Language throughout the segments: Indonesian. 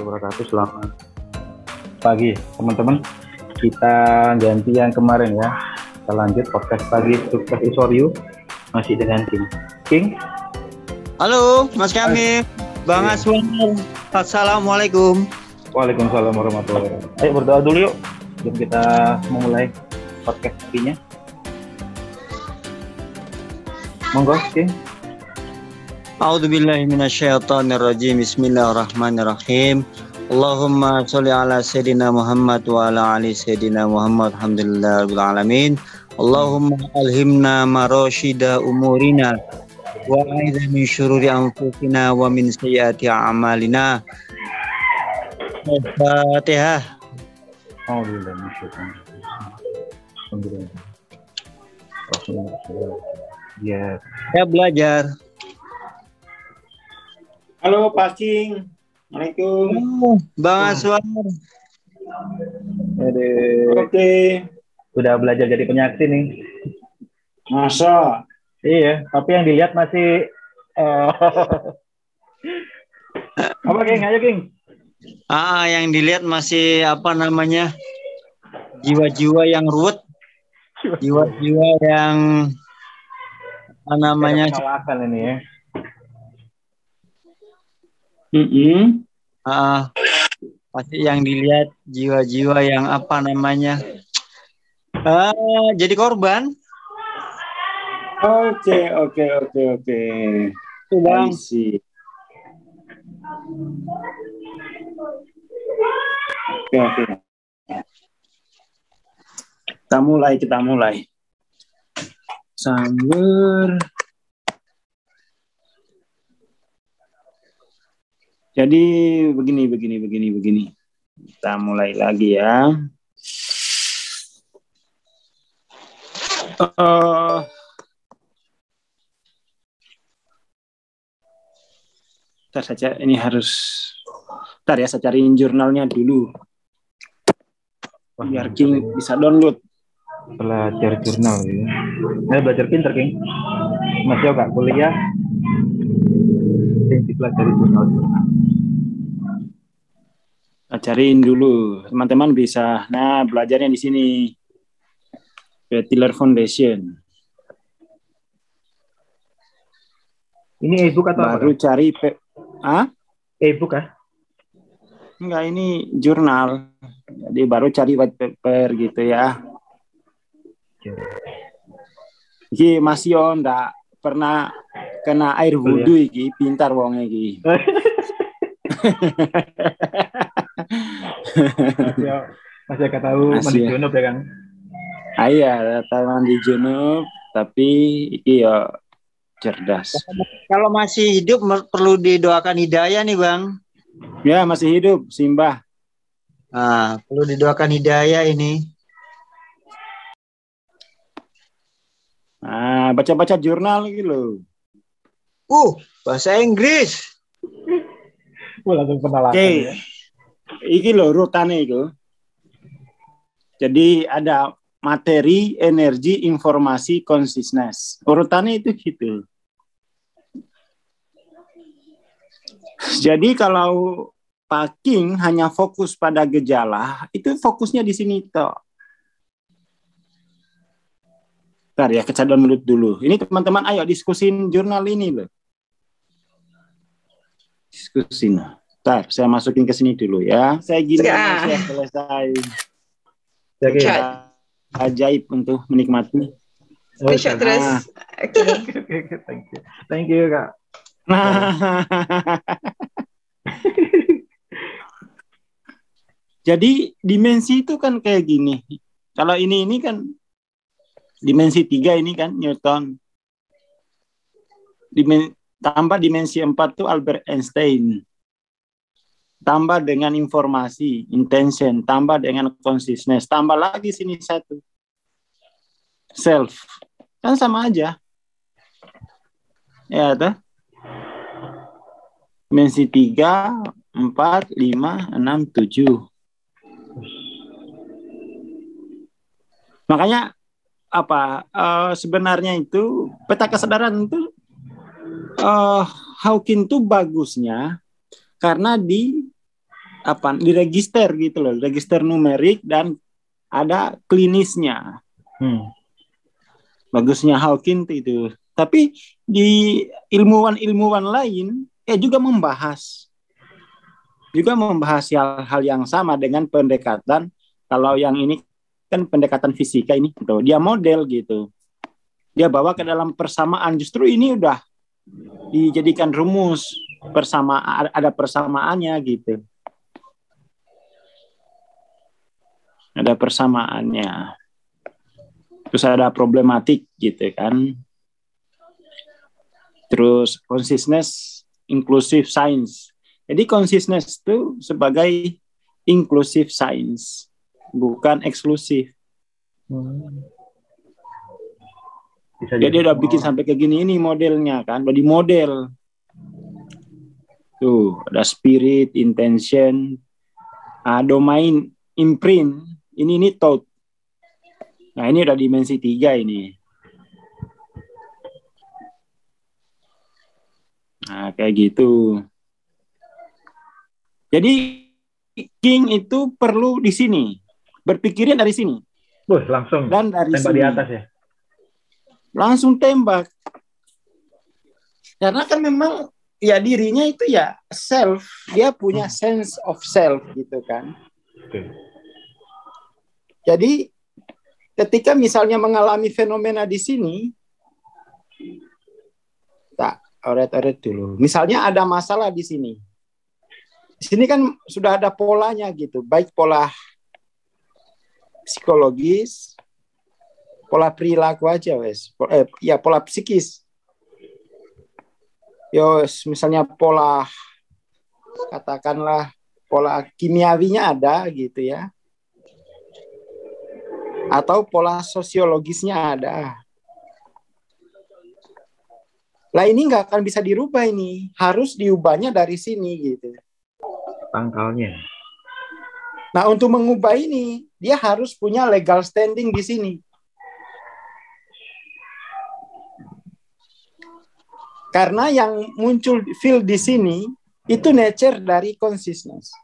wabarakatuh. Selamat pagi teman-teman. Kita ganti yang kemarin ya. Kita lanjut podcast pagi sukses Isoryu masih dengan King. King. Halo, Mas kami, Bang Iya. Aswan. Assalamualaikum. Waalaikumsalam warahmatullahi wabarakatuh. Ayo berdoa dulu yuk. Sebelum kita memulai podcast paginya. Monggo, King. A'udzu billahi minasyaitonir rajim. Bismillahirrahmanirrahim. Allahumma sholli ala sayyidina Muhammad wa ala ali sayyidina Muhammad. Alhamdulillahirabbil alamin. Allahumma alhimna marasyida umurina wa a'idna min syururi anfusina wa min sayyiati a'malina. Al-Fatihah. Alhamdulillah, minasyaitonir rajim. Alhamdulillah. Rasulullah. Ya, Ya belajar. Halo Pak Cing. Assalamualaikum. Bang Aswan. Aduh. Oke. udah belajar jadi penyaksi nih. Masa? Iya, tapi yang dilihat masih eh, apa King? Ayo King. Ah, yang dilihat masih apa namanya? Jiwa-jiwa yang ruwet, jiwa-jiwa yang apa namanya? Penolakan ini ya. Mm Ah, pasti yang dilihat jiwa-jiwa yang apa namanya? Ah, jadi korban. Oke, oke, oke, oke. Itu Bang. I see. Oke, oke. Kita mulai, kita mulai. Sumber. Jadi begini, begini, begini, begini. Kita mulai lagi ya. Eh, Ntar saja ini harus Ntar ya saya cariin jurnalnya dulu biar King bisa download. belajar jurnal ya. Saya belajar pinter King. Masih gak kuliah. King dipelajari jurnal jurnal. Saya cariin dulu. Teman-teman bisa. Nah, belajarnya di sini. Tiller Foundation. Ini e-book atau apa? Baru cari pe- ah? E-book ah? Enggak, ini jurnal. Jadi baru cari white paper gitu ya. Iki masih yo ndak pernah kena air wudhu iki, pintar wong iki. masih masih gak tahu Masih mandi ya. junub ya Kang. Ah iya, taman di Junub, tapi iki yo cerdas. Kalau masih hidup perlu didoakan hidayah nih, Bang. Ya, masih hidup, Simbah. Ah, perlu didoakan hidayah ini. Nah, baca-baca jurnal gitu loh. Uh, bahasa Inggris. Wah, langsung penolakan Oke. ya. Iki loh rutane itu. Jadi ada materi, energi, informasi, consciousness. Urutannya itu gitu. Jadi kalau Paking hanya fokus pada gejala, itu fokusnya di sini toh. Bentar ya, keca download dulu. Ini teman-teman, ayo diskusin jurnal ini loh. Diskusin. Bentar, saya masukin ke sini dulu ya. Saya gini Ya. saya selesai. Chat. Ajaib untuk menikmati. Oh, terus. Ah, Oke. oke, oke, oke. Thank you. Thank you, Kak. Nah. Jadi dimensi itu kan kayak gini. Kalau ini ini kan dimensi tiga ini kan Newton. Dimen, tambah dimensi empat tuh Albert Einstein. Tambah dengan informasi, intention, tambah dengan consciousness, tambah lagi sini satu. Self. Kan sama aja. Ya, tuh. Dimensi 3, 4, 5, 6, 7. Makanya apa eh, sebenarnya itu peta kesadaran itu eh Hawking itu bagusnya karena di apa di register gitu loh, register numerik dan ada klinisnya. Hmm. Bagusnya Hawking itu. Tapi di ilmuwan-ilmuwan lain eh juga membahas juga membahas hal-hal yang sama dengan pendekatan kalau yang ini kan pendekatan fisika ini gitu. Dia model gitu. Dia bawa ke dalam persamaan justru ini udah dijadikan rumus bersama ada persamaannya gitu. Ada persamaannya. Terus ada problematik gitu kan. Terus consciousness inclusive science. Jadi consciousness itu sebagai inclusive science, bukan eksklusif. Hmm. Bisa jadi udah bikin sampai ke gini ini modelnya kan, di model. Tuh, ada spirit, intention, uh, domain, imprint, ini ini thought. Nah, ini udah dimensi tiga ini. Nah, kayak gitu. Jadi King itu perlu di sini. Berpikirnya dari sini. Wah, langsung dan dari sini. di atas ya. Langsung tembak. Karena kan memang ya dirinya itu ya self, dia punya hmm. sense of self gitu kan. Jadi ketika misalnya mengalami fenomena di sini, tak oret-oret dulu. Misalnya ada masalah di sini. Di sini kan sudah ada polanya gitu, baik pola psikologis, pola perilaku aja wes, eh, ya pola psikis. Yo misalnya pola katakanlah pola kimiawinya ada gitu ya. Atau pola sosiologisnya ada. Lah ini nggak akan bisa dirubah ini. Harus diubahnya dari sini gitu. Pangkalnya. Nah untuk mengubah ini dia harus punya legal standing di sini Karena yang muncul feel di sini itu nature dari consciousness.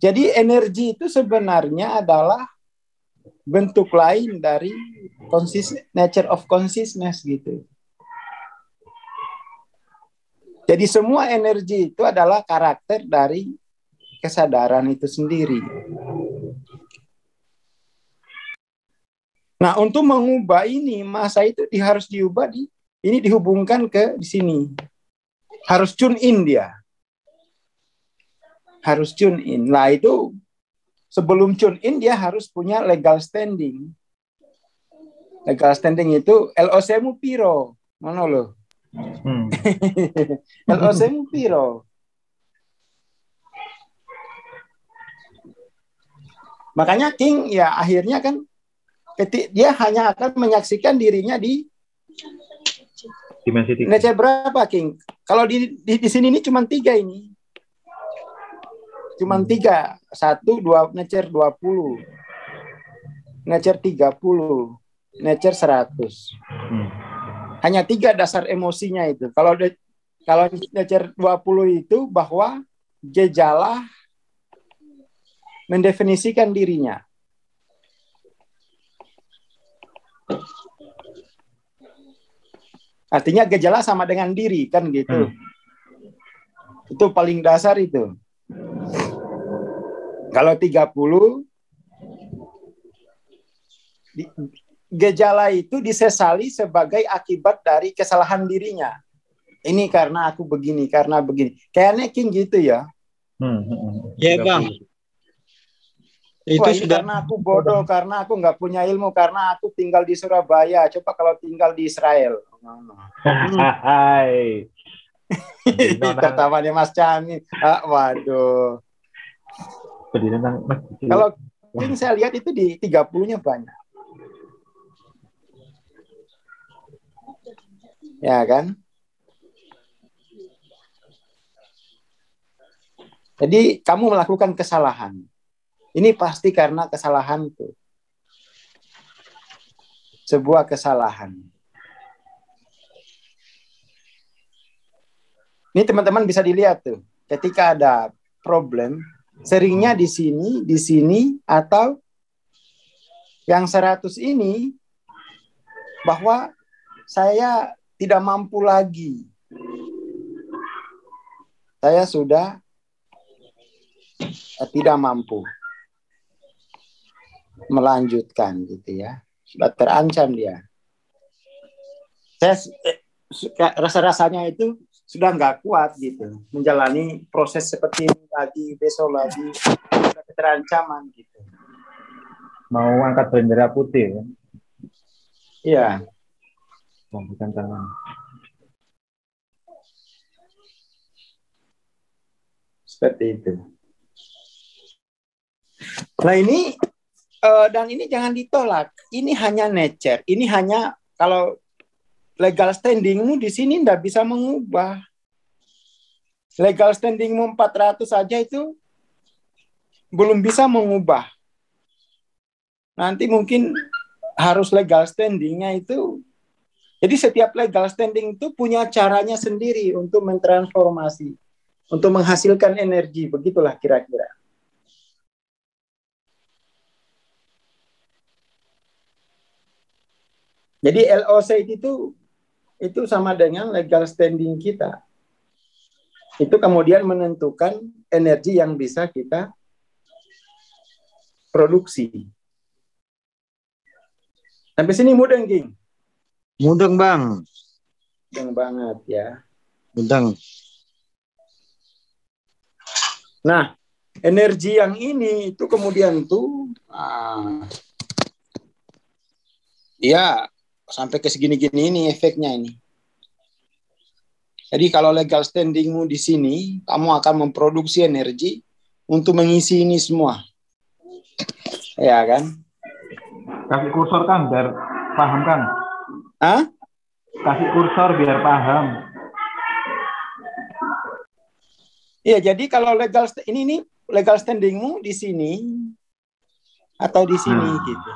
Jadi energi itu sebenarnya adalah bentuk lain dari nature of consciousness gitu. Jadi semua energi itu adalah karakter dari kesadaran itu sendiri. Nah, untuk mengubah ini, masa itu harus diubah di ini dihubungkan ke di sini. Harus tune in dia. Harus tune in. Nah itu sebelum tune in dia harus punya legal standing. Legal standing itu LOC mu piro. Mana lo? Hmm. LOC mu piro. Makanya King ya akhirnya kan ketik dia hanya akan menyaksikan dirinya di dimensi tiga. Berapa King? Kalau di, di di sini ini cuma tiga ini. Cuma hmm. tiga. Satu, dua, necer dua puluh. Necer tiga puluh. Necer seratus. Hmm. Hanya tiga dasar emosinya itu. Kalau de, kalau necer dua puluh itu bahwa gejala mendefinisikan dirinya. Artinya gejala sama dengan diri kan gitu. Hmm. Itu paling dasar itu. Kalau 30 gejala itu disesali sebagai akibat dari kesalahan dirinya. Ini karena aku begini, karena begini. Kayaknya King gitu ya. Hmm. Ya bang itu Wah, sudah karena aku bodoh karena aku nggak punya ilmu karena aku tinggal di Surabaya. Coba kalau tinggal di Israel. Hai. Tertawanya Mas Cami ah, waduh. Kalau ini saya lihat itu di 30-nya banyak. Ya kan? Jadi kamu melakukan kesalahan ini pasti karena kesalahan itu. Sebuah kesalahan. Ini teman-teman bisa dilihat tuh. Ketika ada problem, Seringnya di sini, di sini, atau yang 100 ini bahwa saya tidak mampu lagi. Saya sudah tidak mampu melanjutkan gitu ya. Sudah terancam dia. Saya eh, rasa-rasanya itu sudah nggak kuat gitu. Menjalani proses seperti ini lagi besok lagi ada keterancaman gitu. Mau angkat bendera putih ya? Iya. Bukan tangan. Seperti itu. Nah ini uh, dan ini jangan ditolak ini hanya nature ini hanya kalau legal standingmu di sini tidak bisa mengubah. Legal standingmu 400 saja itu belum bisa mengubah. Nanti mungkin harus legal standingnya itu. Jadi setiap legal standing itu punya caranya sendiri untuk mentransformasi, untuk menghasilkan energi. Begitulah kira-kira. Jadi LOC itu itu sama dengan legal standing kita. Itu kemudian menentukan energi yang bisa kita produksi. Sampai sini mudeng, King. Mudeng, Bang. Mudeng banget ya. Mudeng. Nah, energi yang ini itu kemudian tuh ah, ya sampai ke segini-gini ini efeknya ini. Jadi kalau legal standingmu di sini, kamu akan memproduksi energi untuk mengisi ini semua. Ya kan? Kasih kursor kan biar paham kan? Hah? Kasih kursor biar paham. Iya, jadi kalau legal ini ini legal standingmu di sini atau di sini hmm. gitu.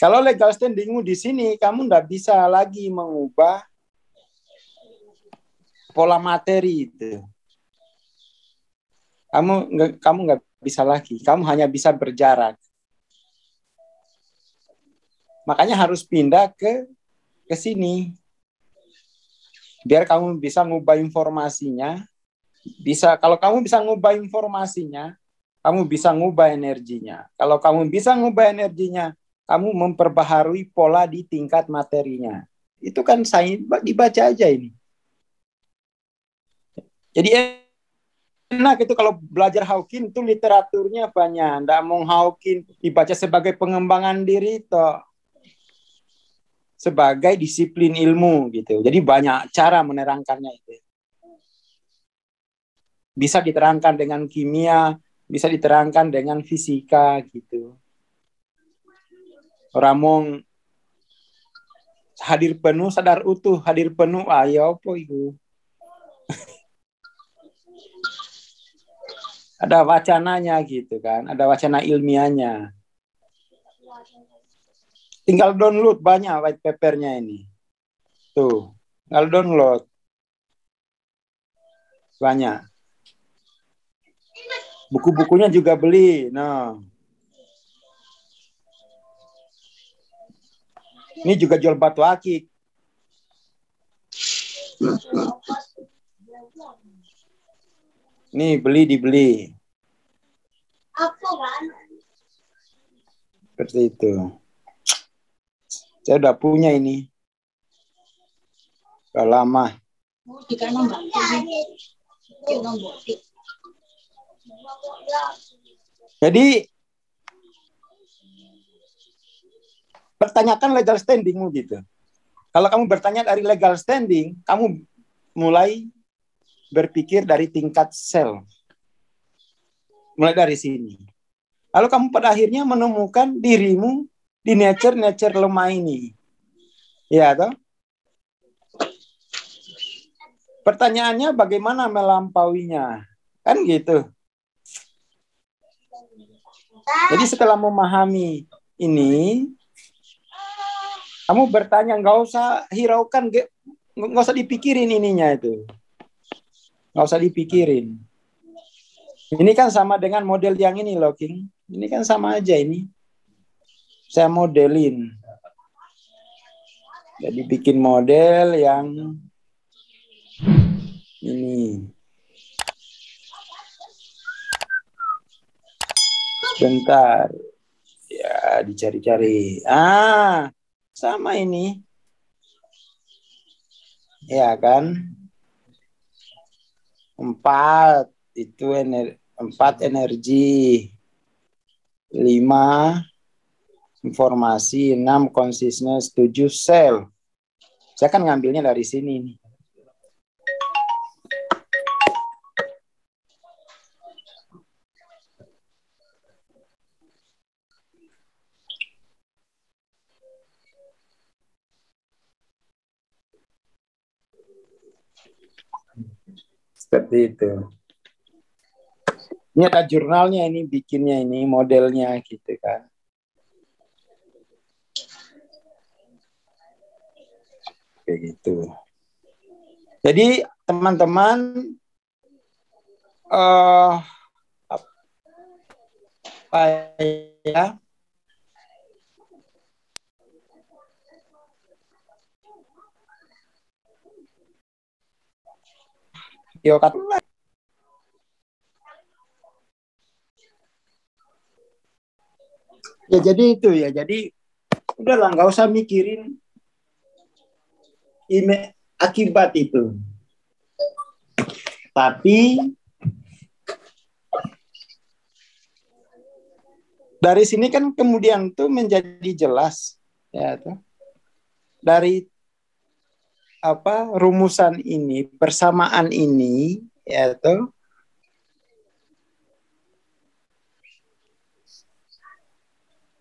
Kalau legal standingmu di sini, kamu nggak bisa lagi mengubah pola materi itu. Kamu nggak kamu nggak bisa lagi. Kamu hanya bisa berjarak. Makanya harus pindah ke ke sini. Biar kamu bisa ngubah informasinya. Bisa kalau kamu bisa ngubah informasinya, kamu bisa ngubah energinya. Kalau kamu bisa ngubah energinya, kamu memperbaharui pola di tingkat materinya. Itu kan saya dibaca aja ini. Jadi enak itu kalau belajar Hawking itu literaturnya banyak. Nggak mau Hawking dibaca sebagai pengembangan diri toh sebagai disiplin ilmu gitu. Jadi banyak cara menerangkannya itu. Bisa diterangkan dengan kimia, bisa diterangkan dengan fisika gitu. Ramong hadir penuh sadar utuh hadir penuh. Ayo ah, ya apa itu? Ada wacananya gitu kan ada wacana ilmiahnya. Tinggal download banyak white papernya ini. Tuh tinggal download. Banyak. Buku-bukunya juga beli nah Ini juga jual batu akik. Nih beli dibeli. Seperti itu. Saya udah punya ini. Udah lama. Jadi pertanyakan legal standingmu gitu. Kalau kamu bertanya dari legal standing, kamu mulai berpikir dari tingkat sel. Mulai dari sini. Lalu kamu pada akhirnya menemukan dirimu di nature-nature lemah ini. Ya, toh? Pertanyaannya bagaimana melampauinya? Kan gitu. Jadi setelah memahami ini, kamu bertanya nggak usah hiraukan, nggak usah dipikirin ininya itu. Nggak usah dipikirin. Ini kan sama dengan model yang ini loh, King. Ini kan sama aja ini. Saya modelin. Jadi bikin model yang ini. Sebentar. Ya, dicari-cari. Ah, sama ini. Ya kan? Empat itu ener empat energi, lima informasi, enam consciousness, tujuh sel. Saya kan ngambilnya dari sini nih. Seperti itu. Ini ada jurnalnya ini bikinnya ini modelnya gitu kan. Kayak gitu. Jadi teman-teman uh, apa ya Yo Ya jadi itu ya. Jadi udahlah nggak usah mikirin ime akibat itu. Tapi dari sini kan kemudian tuh menjadi jelas ya tuh. Dari apa rumusan ini, persamaan ini ya tuh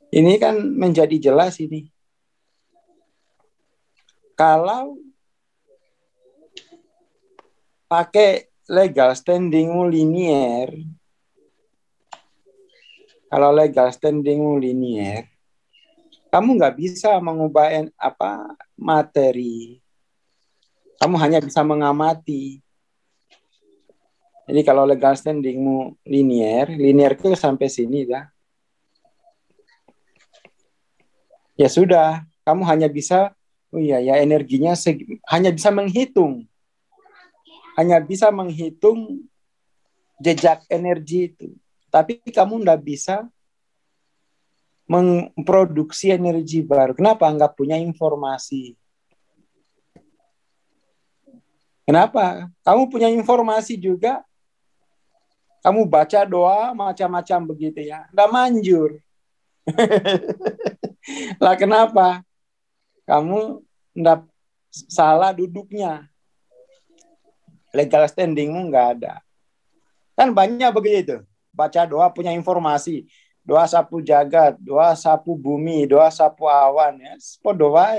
Ini kan menjadi jelas ini. Kalau pakai legal standing linier, kalau legal standing linier, kamu nggak bisa mengubah apa materi. Kamu hanya bisa mengamati. Jadi kalau legal standingmu linier, linier itu sampai sini dah. ya sudah, kamu hanya bisa, oh iya ya energinya hanya bisa menghitung, hanya bisa menghitung jejak energi itu, tapi kamu tidak bisa memproduksi energi baru. Kenapa? Enggak punya informasi. Kenapa? Kamu punya informasi juga, kamu baca doa macam-macam begitu ya, nggak manjur. lah kenapa? Kamu ndak salah duduknya. Legal standingmu nggak ada. Kan banyak begitu. Baca doa punya informasi. Doa sapu jagat, doa sapu bumi, doa sapu awan. Ya. doa.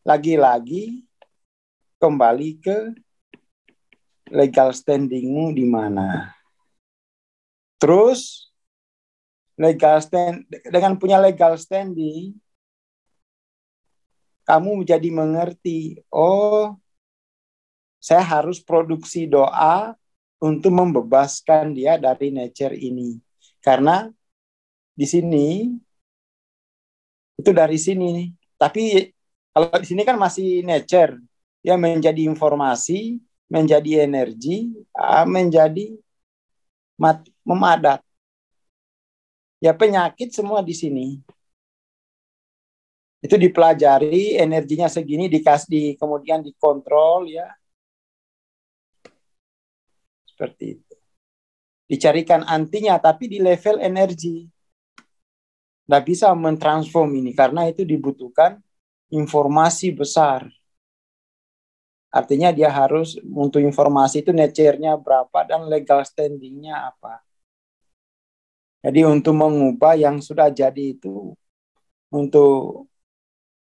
Lagi-lagi kembali ke legal standingmu di mana. Terus legal stand dengan punya legal standing kamu menjadi mengerti oh saya harus produksi doa untuk membebaskan dia dari nature ini. Karena di sini itu dari sini. Tapi kalau di sini kan masih nature ya menjadi informasi menjadi energi ah, menjadi mat, memadat ya penyakit semua di sini. Itu dipelajari, energinya segini dikasih di, kemudian dikontrol ya. Seperti itu. Dicarikan antinya tapi di level energi. Tidak bisa mentransform ini karena itu dibutuhkan informasi besar. Artinya dia harus untuk informasi itu nature-nya berapa dan legal standing-nya apa. Jadi untuk mengubah yang sudah jadi itu untuk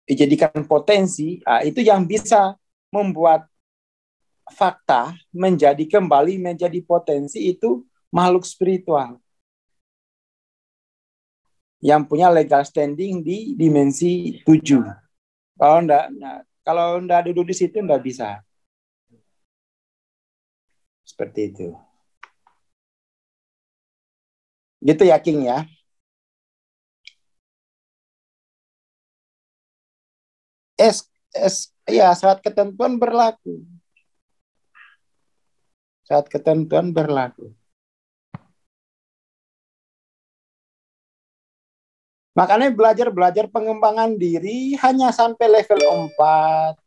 dijadikan potensi, nah, itu yang bisa membuat fakta menjadi kembali menjadi potensi itu makhluk spiritual yang punya legal standing di dimensi tujuh. Kalau enggak, nah, kalau enggak duduk di situ enggak bisa. Seperti itu. Gitu ya King ya. Es, es, ya saat ketentuan berlaku. Saat ketentuan berlaku. Makanya belajar-belajar pengembangan diri hanya sampai level 4.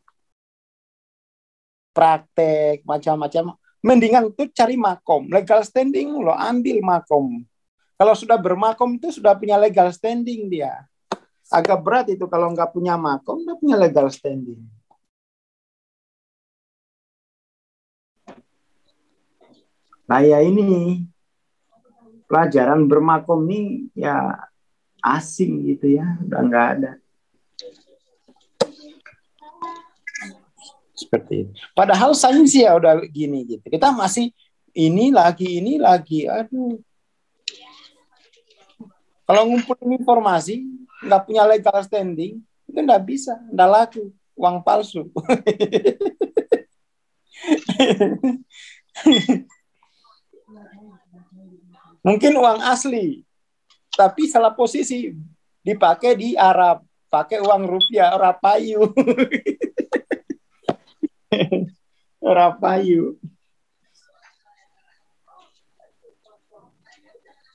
Praktek, macam-macam. Mendingan tuh cari makom. Legal standing lo ambil makom. Kalau sudah bermakom itu sudah punya legal standing dia. Agak berat itu kalau nggak punya makom, nggak punya legal standing. Nah ya ini pelajaran bermakom ini ya asing gitu ya, udah nggak ada. Seperti itu. Padahal sains ya udah gini gitu. Kita masih ini lagi, ini lagi. Aduh. Kalau ngumpulin informasi, nggak punya legal standing, itu nggak bisa, nggak laku. Uang palsu. Mungkin uang asli, tapi salah posisi. Dipakai di Arab. Pakai uang rupiah. Rapayu rapayu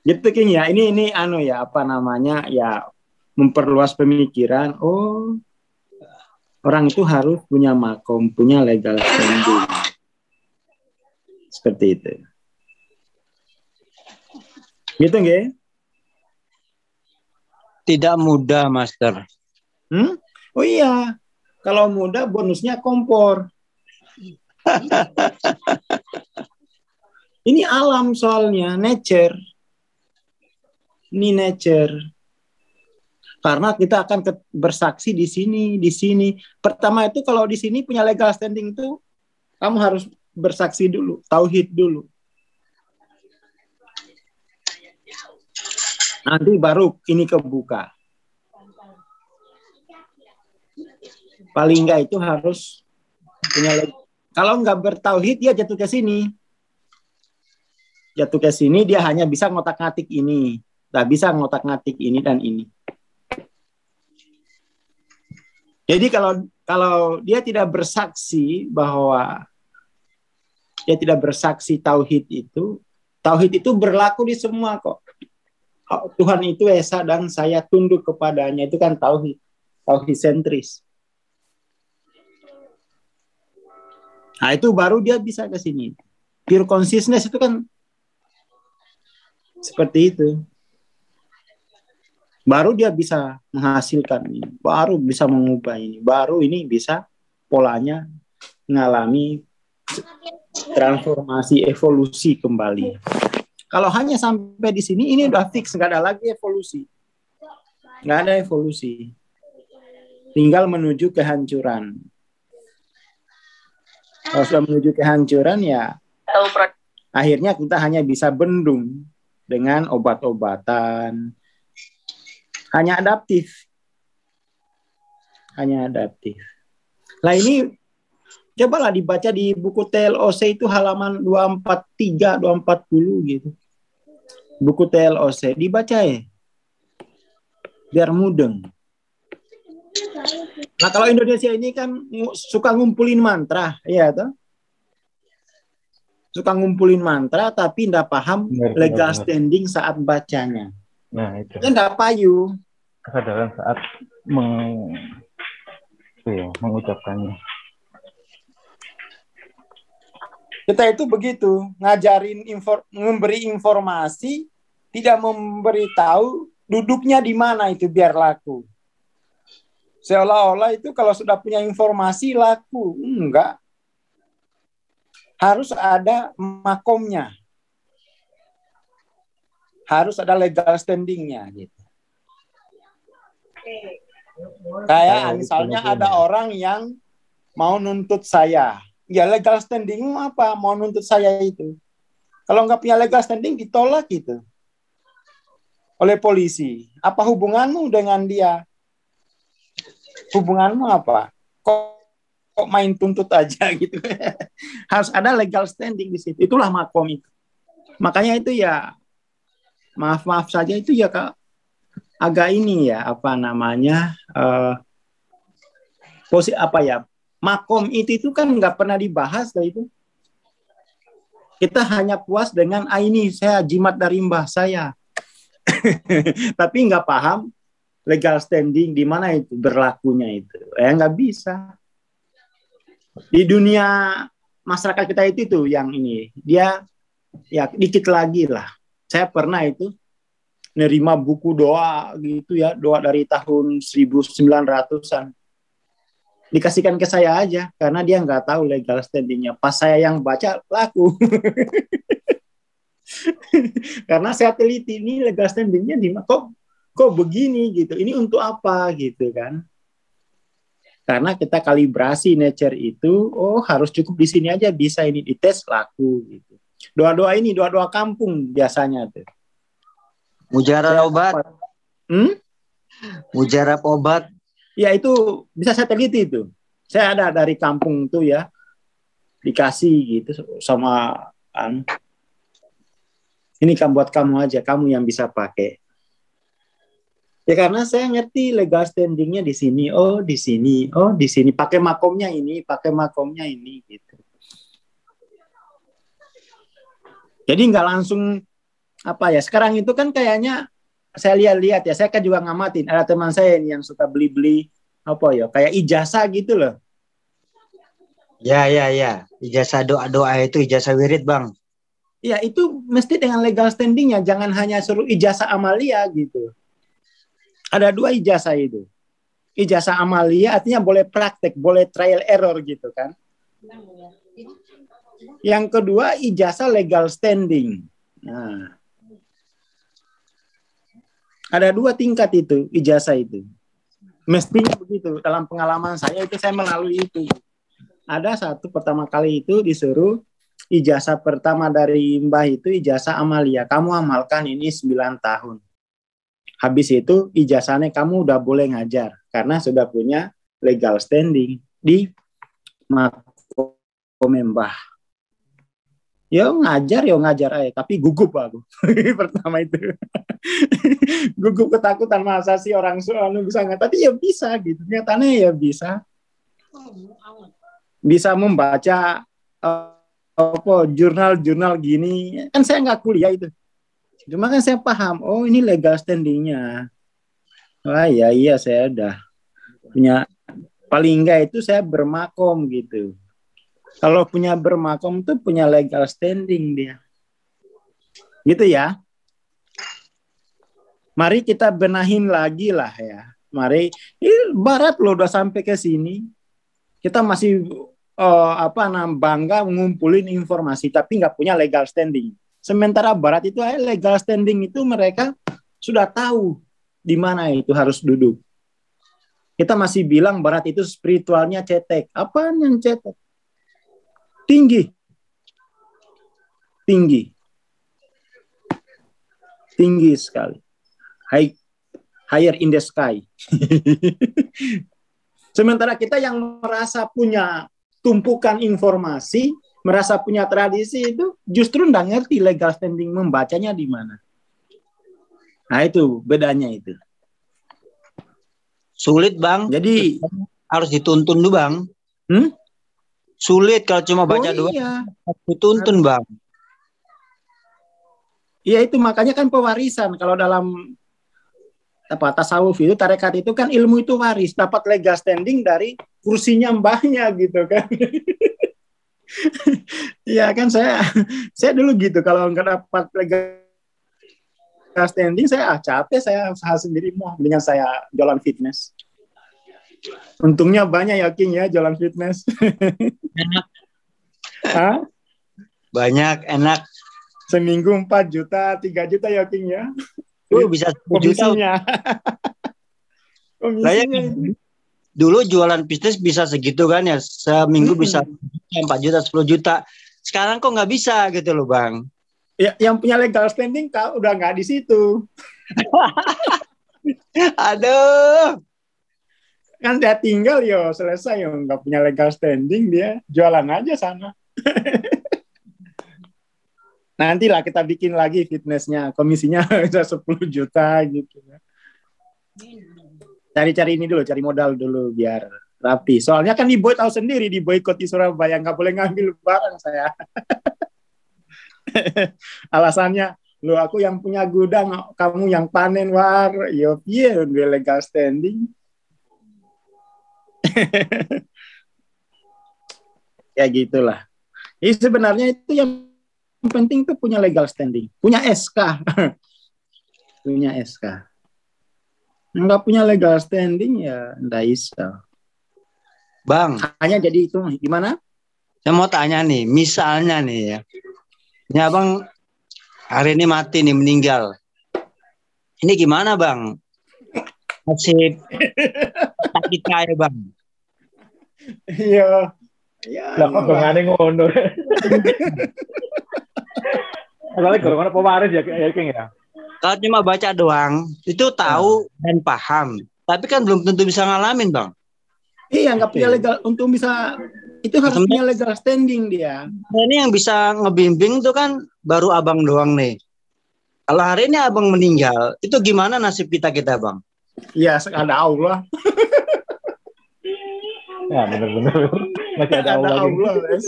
gitu King ya. Ini ini anu ya apa namanya ya memperluas pemikiran. Oh orang itu harus punya makom punya legal standing. Seperti itu. Gitu nggak tidak mudah, Master. Hmm? Oh iya, kalau mudah bonusnya kompor. Ini alam soalnya, nature. Ini nature. Karena kita akan bersaksi di sini, di sini. Pertama itu kalau di sini punya legal standing itu, kamu harus bersaksi dulu, tauhid dulu. Nanti baru ini kebuka. Paling enggak itu harus punya kalau nggak bertauhid dia jatuh ke sini. Jatuh ke sini dia hanya bisa ngotak-ngatik ini. Nggak bisa ngotak-ngatik ini dan ini. Jadi kalau kalau dia tidak bersaksi bahwa dia tidak bersaksi tauhid itu, tauhid itu berlaku di semua kok. Tuhan itu esa dan saya tunduk kepadanya itu kan tauhid tauhid sentris. Nah itu baru dia bisa ke sini. Pure consciousness itu kan seperti itu. Baru dia bisa menghasilkan ini baru bisa mengubah ini baru ini bisa polanya mengalami transformasi evolusi kembali kalau hanya sampai di sini, ini udah fix, nggak ada lagi evolusi. Nggak ada evolusi. Tinggal menuju kehancuran. Kalau sudah menuju kehancuran ya, akhirnya kita hanya bisa bendung dengan obat-obatan. Hanya adaptif. Hanya adaptif. Nah ini cobalah dibaca di buku TLOC itu halaman 243 240 gitu. Buku TLOC dibaca ya biar mudeng. Nah kalau Indonesia ini kan suka ngumpulin mantra ya tuh suka ngumpulin mantra tapi tidak paham benar, legal benar. standing saat bacanya. Nah itu. Kan nggak payu. Kesadaran saat meng, ya, mengucapkannya Kita itu begitu, ngajarin infor, memberi informasi, tidak memberi tahu duduknya di mana itu biar laku. Seolah-olah itu kalau sudah punya informasi laku, enggak. Harus ada makomnya. Harus ada legal standingnya gitu. Kayak misalnya ada orang yang mau nuntut saya, ya legal standing apa? Mau nuntut saya itu. Kalau nggak punya legal standing ditolak gitu. Oleh polisi. Apa hubunganmu dengan dia? Hubunganmu apa? Kok main tuntut aja gitu. Harus ada legal standing di situ. Itulah makom itu. Makanya itu ya maaf maaf saja itu ya kak. Agak ini ya apa namanya uh, posi apa ya makom itu itu kan nggak pernah dibahas lah itu. Kita hanya puas dengan ah, ini saya jimat dari mbah saya. Tapi nggak paham legal standing di mana itu berlakunya itu. Ya nggak bisa. Di dunia masyarakat kita itu tuh yang ini. Dia ya dikit lagi lah. Saya pernah itu nerima buku doa gitu ya doa dari tahun 1900-an dikasihkan ke saya aja karena dia nggak tahu legal standingnya. Pas saya yang baca laku. Karena saya teliti ini legal standingnya di kok kok begini gitu? Ini untuk apa gitu kan? Karena kita kalibrasi nature itu oh harus cukup di sini aja bisa ini dites laku gitu. Doa-doa ini doa-doa kampung biasanya tuh. Mujarab obat. hmm? mujarab obat ya itu bisa saya teliti itu. Saya ada dari kampung tuh ya. Dikasih gitu sama an ini kan buat kamu aja kamu yang bisa pakai. Ya karena saya ngerti legal standingnya di sini, oh di sini, oh di sini, pakai makomnya ini, pakai makomnya ini gitu. Jadi nggak langsung apa ya? Sekarang itu kan kayaknya saya lihat-lihat ya, saya kan juga ngamatin. Ada teman saya ini yang suka beli-beli apa ya, kayak ijazah gitu loh. Ya ya ya, ijazah doa doa itu ijazah wirid bang. Ya itu mesti dengan legal standingnya, jangan hanya suruh ijazah amalia gitu ada dua ijazah itu. Ijazah amalia artinya boleh praktek, boleh trial error gitu kan. Yang kedua ijazah legal standing. Nah, ada dua tingkat itu ijazah itu. Mestinya begitu. Dalam pengalaman saya itu saya melalui itu. Ada satu pertama kali itu disuruh ijazah pertama dari Mbah itu ijazah amalia. Kamu amalkan ini 9 tahun. Habis itu ijazahnya kamu udah boleh ngajar karena sudah punya legal standing di Makomembah. Ya ngajar ya ngajar aja, tapi gugup aku pertama itu. gugup ketakutan masa sih orang soal bisa nggak, tapi ya bisa gitu. Nyatanya ya bisa. Bisa membaca uh, jurnal-jurnal gini. Kan saya nggak kuliah itu Cuma kan saya paham, oh ini legal standingnya. Wah ya iya saya udah punya paling enggak itu saya bermakom gitu. Kalau punya bermakom tuh punya legal standing dia. Gitu ya. Mari kita benahin lagi lah ya. Mari, ini barat loh udah sampai ke sini. Kita masih uh, apa namanya bangga ngumpulin informasi tapi nggak punya legal standing. Sementara Barat itu eh, legal standing itu mereka sudah tahu di mana itu harus duduk. Kita masih bilang Barat itu spiritualnya cetek. Apa yang cetek? Tinggi. Tinggi. Tinggi sekali. High, higher in the sky. Sementara kita yang merasa punya tumpukan informasi, merasa punya tradisi itu justru nggak ngerti legal standing membacanya di mana. Nah itu bedanya itu. Sulit bang. Jadi harus dituntun dulu bang. Hmm? Sulit kalau cuma baca oh, doang. Iya. Dituntun bang. Iya itu makanya kan pewarisan kalau dalam apa tasawuf itu tarekat itu kan ilmu itu waris dapat legal standing dari kursinya mbahnya gitu kan Iya kan saya saya dulu gitu kalau nggak dapat legal standing saya ah capek saya usaha sendiri mau dengan saya jualan fitness. Untungnya banyak ya King ya jualan fitness. Enak. Hah? Banyak enak. Seminggu 4 juta, 3 juta ya King ya. Tuh bisa 10 juta. Komisinya. Komisinya dulu jualan bisnis bisa segitu kan ya seminggu hmm. bisa 4 juta 10 juta sekarang kok nggak bisa gitu loh bang ya yang punya legal standing kak udah nggak di situ aduh kan dia tinggal yo selesai yo nggak punya legal standing dia jualan aja sana. Nantilah kita bikin lagi fitnessnya komisinya bisa 10 juta gitu ya. Cari-cari ini dulu cari modal dulu biar rapi. Soalnya kan di boy tahu sendiri di boykot di Surabaya nggak boleh ngambil barang saya. Alasannya lu aku yang punya gudang kamu yang panen war. Yo iya legal standing ya gitulah. Ini sebenarnya itu yang penting tuh punya legal standing. Punya SK punya SK nggak punya legal standing ya nggak bisa. Bang, hanya jadi itu. Gimana? Saya mau tanya nih, misalnya nih ya, ini abang hari ini mati nih meninggal. Ini gimana bang? Nasib. Kita ya bang. Iya iya Lah kok dongane ngono. Soalnya golongan pewaris ya ya King ya. Kalau cuma baca doang, itu tahu dan paham. Tapi kan belum tentu bisa ngalamin bang. iya nggak punya legal untuk bisa itu harus punya legal standing dia Nah, ini yang bisa ngebimbing tuh kan baru abang doang nih. Kalau hari ini abang meninggal, itu gimana nasib kita kita bang? iya ada Allah Ya benar-benar. Masih ada ada Allah lagi. Allah Wes.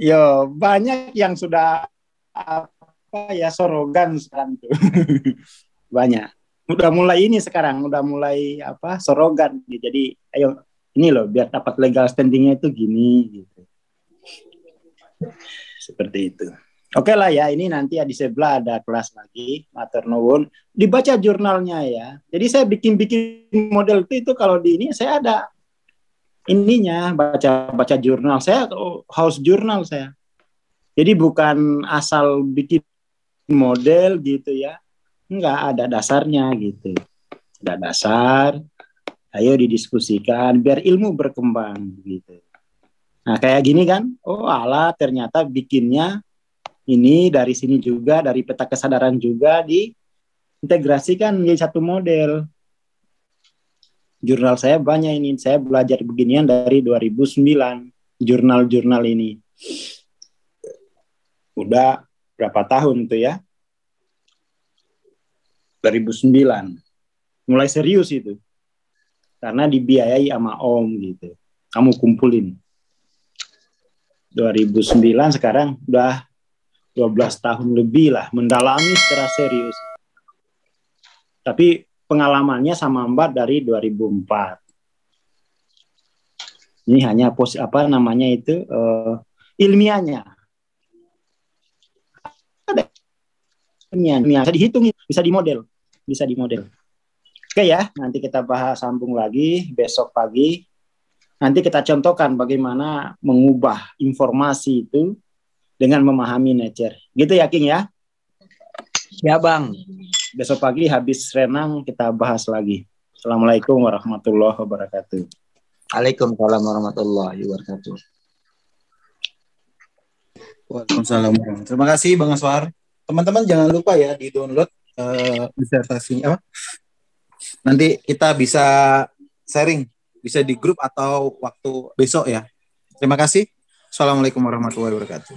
Yo, banyak yang sudah apa ya sorogan sekarang tuh. banyak. Udah mulai ini sekarang, udah mulai apa sorogan. Jadi ayo ini loh biar dapat legal standingnya itu gini gitu. Seperti itu. Oke lah ya, ini nanti ya di sebelah ada kelas lagi, matur nuwun. Dibaca jurnalnya ya. Jadi saya bikin-bikin model itu itu kalau di ini saya ada ininya baca baca jurnal. Saya house jurnal saya. Jadi bukan asal bikin model gitu ya. Nggak ada dasarnya gitu. Ada dasar ayo didiskusikan biar ilmu berkembang gitu. Nah kayak gini kan? Oh ala ternyata bikinnya ini dari sini juga dari peta kesadaran juga diintegrasikan menjadi satu model jurnal saya banyak ini. Saya belajar beginian dari 2009 jurnal-jurnal ini. Udah berapa tahun tuh ya? 2009. Mulai serius itu. Karena dibiayai sama Om gitu. Kamu kumpulin. 2009 sekarang udah 12 tahun lebih lah mendalami secara serius. Tapi pengalamannya sama Mbak dari 2004. Ini hanya pos apa namanya itu eh, ilmiahnya. Ada ilmiah. bisa dihitung, bisa dimodel, bisa dimodel. Oke ya, nanti kita bahas sambung lagi besok pagi. Nanti kita contohkan bagaimana mengubah informasi itu dengan memahami nature. Gitu ya, King ya? Ya bang. besok pagi habis renang kita bahas lagi. Assalamualaikum warahmatullahi wabarakatuh. Waalaikumsalam warahmatullahi wabarakatuh. Waalaikumsalam. Terima kasih Bang Aswar. Teman-teman jangan lupa ya di download eh, disertasinya apa? Nanti kita bisa sharing, bisa di grup atau waktu besok ya. Terima kasih. Assalamualaikum warahmatullahi wabarakatuh.